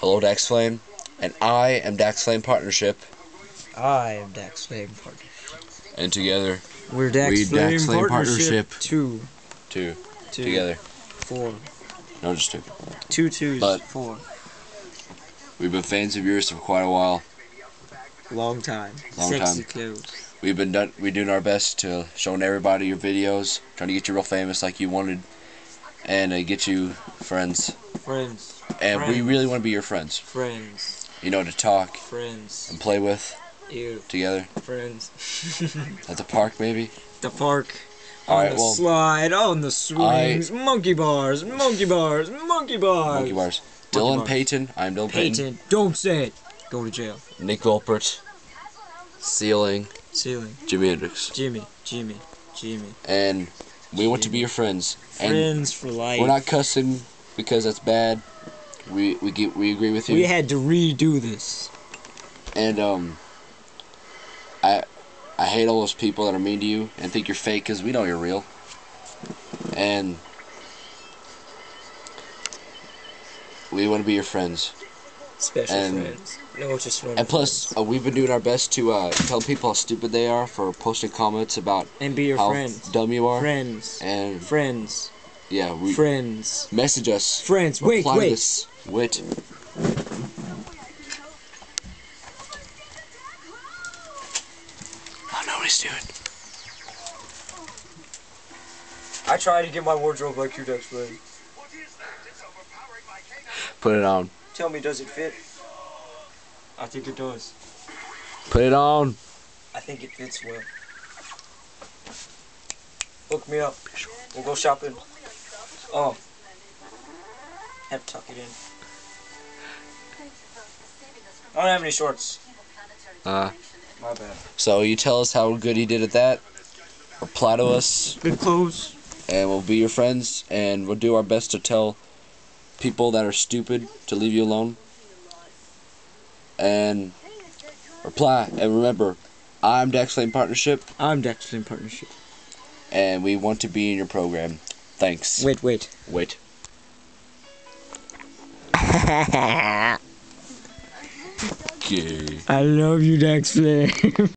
Hello, Dax Flame. And I am Dax Flame Partnership. I am Dax Flame Partnership. And together, We're Dax We Flame, Dax Flame Partnership. Partnership. Two. two. Two. Together. Four. No, just two. Two twos. But- four. We've been fans of yours for quite a while. Long time. Long Sexy time. clothes. We've been done, we doing our best to showing everybody your videos, trying to get you real famous like you wanted, and uh, get you friends. Friends. And we really want to be your friends. Friends. You know, to talk Friends. and play with You. together Friends. at the park, maybe. the park. All on right, the well- slide, on the swings, monkey bars, monkey bars, monkey bars. Monkey bars. Dylan bars. Payton. I'm Dylan Payton. Peyton, don't say it. Go to jail. Nick Volpert. Ceiling. Ceiling. Jimi Hendrix. Jimmy, Jimmy, Jimmy. And we want to be your friends. And Friends for life. we're not cussing because that's bad. We we get we agree with you. We had to redo this. And um, I I hate all those people that are mean to you and think you're fake because we know you're real. And we want to be your friends. Special And- friends. No, just friends. And plus, uh, we've been doing our best to uh, tell people how stupid they are for posting comments about and be your how friends. dumb you are. Friends. And Friends. Yeah, we Friends. message us. Friends. Wait, Reply to wait. this. Wait. I know what he's doing. I tried to get my wardrobe like you, Dax Flame. Put it on. Tell me, does it fit? I think it does. Put it on. I think it fits well. Hook me up. We'll go shopping. Oh. Have to tuck it in. I don't have any shorts. Uh, My bad. so you tell us how good he did at that. Reply to us, Good clothes. and we'll be your friends, and we'll do our best to tell people that are stupid to leave you alone. And reply, and remember, I'm Dax Flame Partnership, I'm Dax Flame Partnership. and we want to be in your program. Thanks. Wait, wait. Wait. Okay. I love you, Dax Flame.